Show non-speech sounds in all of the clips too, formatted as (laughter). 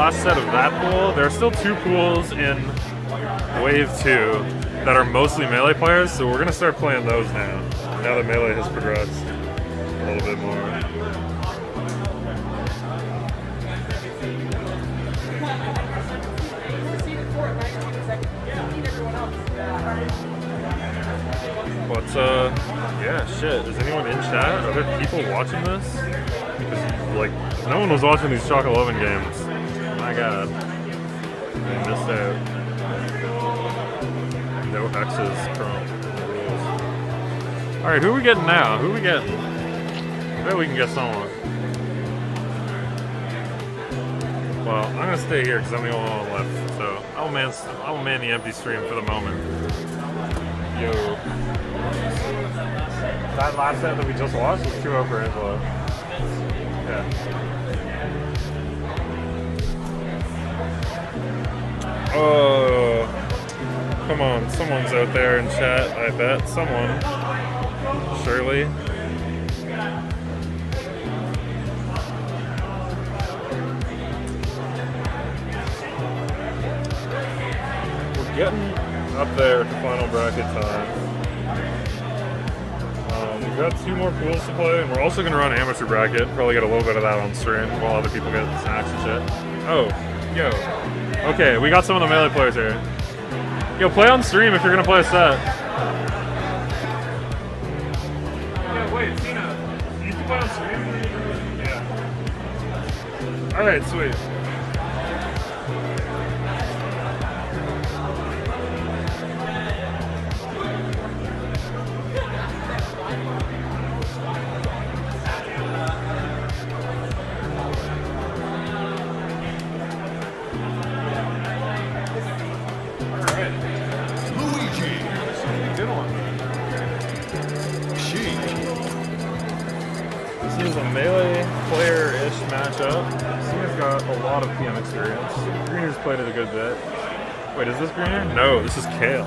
last set of that pool. There are still two pools in Wave 2 that are mostly Melee players, so we're going to start playing those now, now that Melee has progressed a little bit more. But, uh, yeah, shit. Is anyone in chat? Are there people watching this? Because, like, no one was watching these Chalk 11 games. Oh my god. They missed out. No hexes from. Alright, who are we getting now? Who are we getting? I bet we can get someone. Well, I'm gonna stay here because I'm the only one left. So I'll man, I'll man the empty stream for the moment. Yo. That last set that we just watched was 2-0 for Angelo. Yeah. Oh, come on. Someone's out there in chat, I bet. Someone. Surely. We're getting up there to final bracket time. Um, we've got two more pools to play, and we're also going to run amateur bracket. Probably get a little bit of that on stream while other people get snacks and shit. Oh, yo. Okay, we got some of the melee players here. Yo, play on stream if you're to play a set. Yeah, wait, Tina. You can play on stream? Yeah. Alright, sweet. Is a melee player-ish matchup. Cena's got a lot of PM experience. Greener's played it a good bit. Wait, is this Greener? No, this is Kale.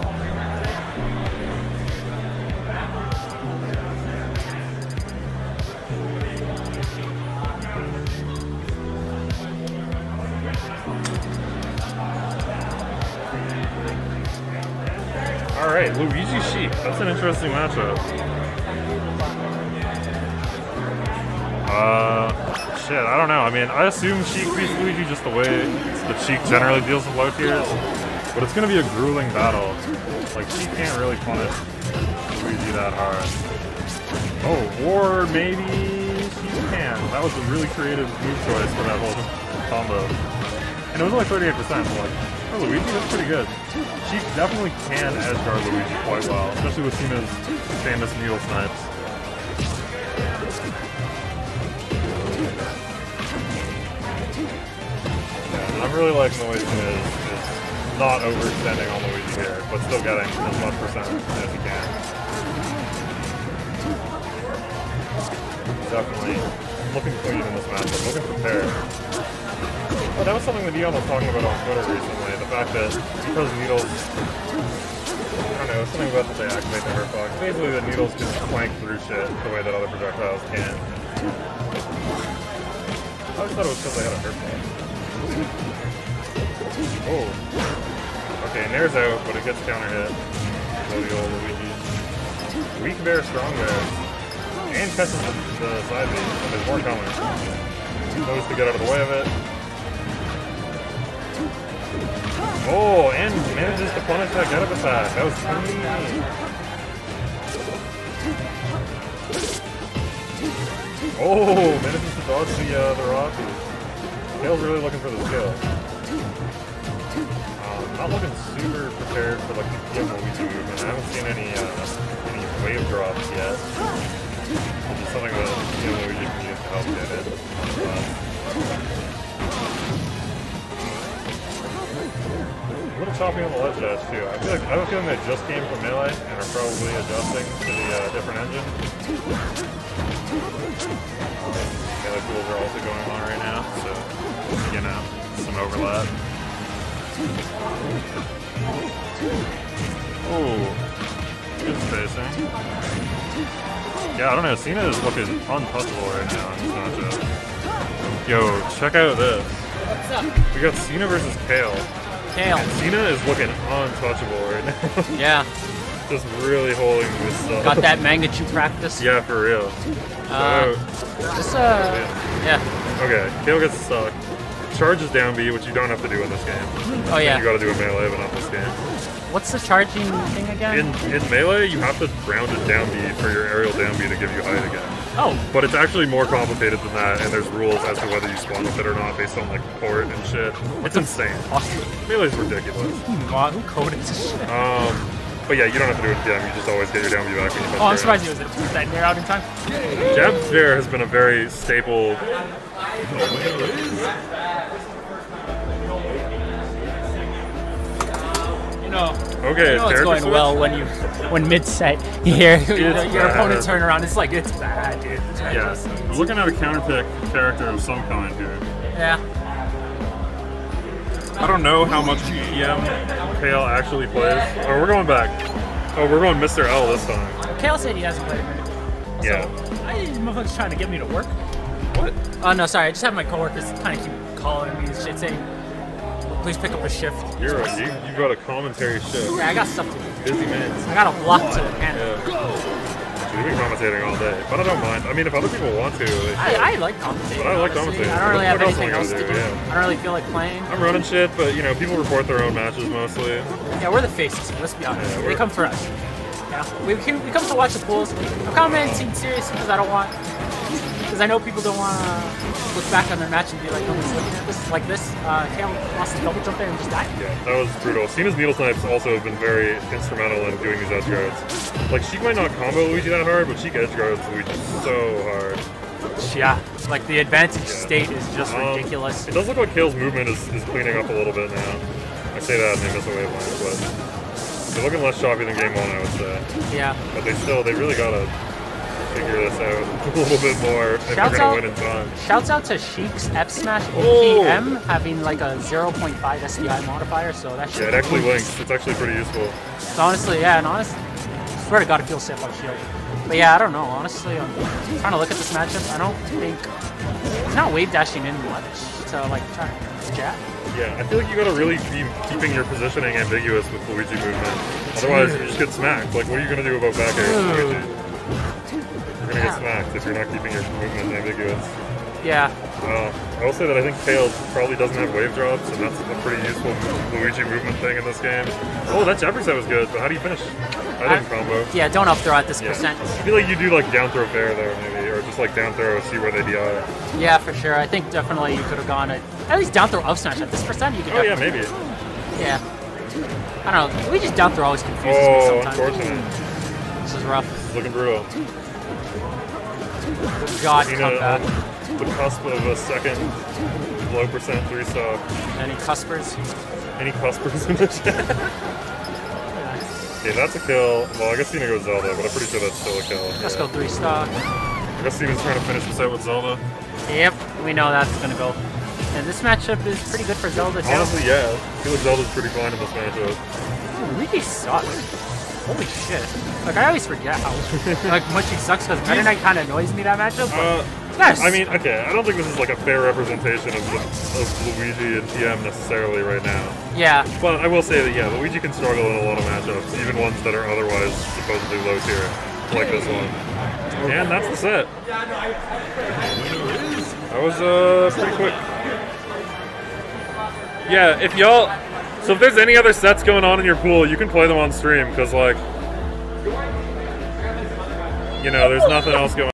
Alright, Luigi Sheik. That's an interesting matchup. Shit, I don't know. I mean, I assume Sheik beats Luigi just the way that Sheik generally deals with low tiers, but it's gonna be a grueling battle. Like, Sheik can't really punish Luigi that hard. Oh, or maybe she can. That was a really creative move choice for that whole combo. And it was only 38%, but like, for Luigi, that's pretty good. Sheik definitely can edge guard Luigi quite well, especially with Cena's famous needle snipes. I'm really liking the way is, not overextending on Luigi here, but still getting as much percent as he can. Definitely looking clean in this matchup, looking prepared. Oh, that was something that Dion was talking about on Twitter recently, the fact that because needles, I don't know, something about that they activate the Hurtbox. Basically the needles just clank through shit the way that other projectiles can't. I always thought it was because they had a Hurtbox. Oh. Okay, Nair's out, but it gets counter hit. So the old Luigi. Weak bair, strong bair. And catches the, the side beat, but there's more coming. Knows to get out of the way of it. Oh, and manages to punish that get up attack. That was clean. Oh, manages to dodge the uh, the Rocky. Kale's really looking for the skill. Um, not looking super prepared for like the PM Luigi movement. I haven't seen any uh, any wave drops yet. Which is something that PM Luigi can use to help get it. Uh, a little choppy on the ledge dash too. I feel like I have a feeling they just came from melee and are probably adjusting to the uh, different engine. Melee pools are also going on right now, so you know, some overlap. Oh, good spacing. Yeah, I don't know. Cena is looking untouchable right now this. Yo, check out this. What's up? We got Cena versus Kale. Kale. Cena is looking untouchable right now. (laughs) Yeah. Just really holding this stuff. Got that magnitude practice. Yeah, for real. Uh, So, Just uh, yeah. okay, Kale gets stuck. Charges down B, which you don't have to do in this game. Oh yeah. You gotta do a melee, but not this game. What's the charging thing again? In in melee, you have to round it down B for your aerial down B to give you height again. oh, But it's actually more complicated than that, and there's rules as to whether you spawn with it or not based on like port and shit. It's insane. awesome. Melee's ridiculous. (laughs) God, who coded this shit? Um, but yeah, you don't have to do it again. You just always get your down back when you Oh, I'm surprised he was that near out in time. Jab Fair has been a very staple. You know, Okay, you know it's going switch? well when you when mid set you hear your, your opponent turn around. It's like it's bad, dude. It's Yeah, I'm looking at a counter pick character of some kind here. Yeah. I don't know how much PM Kale actually plays. Oh, we're going back. Oh, we're going Mr. L this time. Kale said he hasn't played. Also, Yeah. I motherfuckker's trying to get me to work. What? Oh no, sorry. I just have my coworkers kind of keep calling me and shit, saying, "Please pick up a shift." You're a, you, you got a commentary shift. Yeah, I got stuff to do. Busy man. I got a block to handle. Yeah. We've been commentating all day, but I don't mind. I mean, if other people want to, they I, I like commentating. But I like honestly. commentating. I don't really What have else anything I else gonna do? Yeah. I don't really feel like playing. I'm running shit, but you know, people report their own matches mostly. Yeah, we're the faces. here, Let's be honest. Yeah, they come for us. Yeah, we, we come to watch the pools. I'm commenting serious because I don't want, because I know people don't want to look back on their match and be like, oh, he's looking at this like this. Uh, Kale lost his double jump there and just died. Yeah, that was brutal. Cena's needle snipes also have been very instrumental in doing these edge guards. Like, she might not combo Luigi that hard, but she can edge guards Luigi so hard. Yeah, like the advantage state is just Um, ridiculous. It does look like Kale's movement is, is cleaning up a little bit now. I say that and they miss a wavelength, but they're looking less choppy than game one, I would say. Yeah. But they still, they really gotta figure this out (laughs) a little bit more if Shouts they're gonna out- win in time. Shouts out to Sheik's F Smash Oh. Having like a 0.5 SDI modifier, so that. Yeah, it actually links. It's actually pretty useful. So honestly, yeah, and honestly, swear to God, it feels safe on Shield. But yeah, I don't know. Honestly, I'm trying to look at this matchup. I don't think he's not wave dashing in much to like try to jab. Yeah, I feel like you gotta really be keeping your positioning ambiguous with Luigi movement. Otherwise, you just get smacked. Like, what are you gonna do about back air with Luigi? You're gonna get smacked if you're not keeping your movement ambiguous. Yeah, Uh, I will say that I think Tails probably doesn't have wave drops, and that's a pretty useful Luigi movement thing in this game. Oh, that jab reset was good, but how do you finish? I didn't combo. yeah. Don't up throw at this Yeah. percent. I feel like you do like down throw fair there, maybe, or just like down throw, see where they DI. Yeah, for sure. I think definitely you could have gone at, at least down throw up smash at this percent. You could. Oh yeah, definitely- maybe. Yeah. I don't know. We just down throw always confuses me Oh, sometimes. unfortunate. This is rough. It's looking brutal. God, come back. the cusp of a second low percent three stock. Any cuspers? Any cuspers in the chat? Yeah, that's a kill. Well, I guess Cena goes Zelda, but I'm pretty sure that's still a kill. Let's Yeah. go three stock. I guess Cena's trying to finish this out with Zelda. Yep, we know that's gonna go. And this matchup is pretty good for Zelda too. Honestly, yeah. I feel like Zelda's pretty fine in this matchup. Luigi sucks. Holy shit. Like, I always forget how (laughs) like much he sucks because Meta Knight kind of annoys me that matchup. But Uh, yes. I mean, okay, I don't think this is like a fair representation of, the, of Luigi and PM necessarily right now. yeah, But I will say that, yeah, Luigi can struggle in a lot of matchups, even ones that are otherwise supposedly low tier, like this one. And that's the set. That was uh, pretty quick. Yeah, if y'all. So if there's any other sets going on in your pool, you can play them on stream, because, like. You know, there's nothing else going